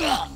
Yeah.